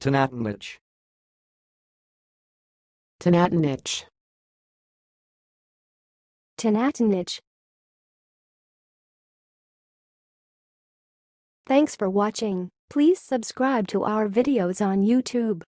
Tanatanich. Tanatanich. Tanatanich. Thanks for watching. Please subscribe to our videos on YouTube.